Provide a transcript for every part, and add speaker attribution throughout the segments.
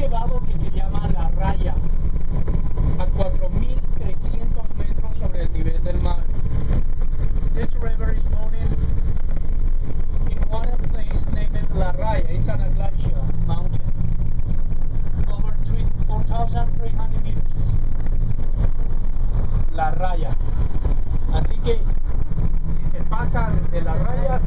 Speaker 1: elevado que se llama la raya, a 4.300 metros sobre el nivel del mar. This river is mounted in one place named La Raya. It's an glacier mountain, over 4,300 meters. La Raya. Así que si se pasa de la raya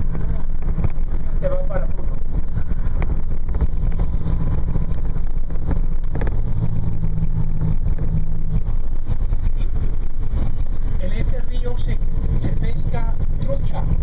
Speaker 1: Africa.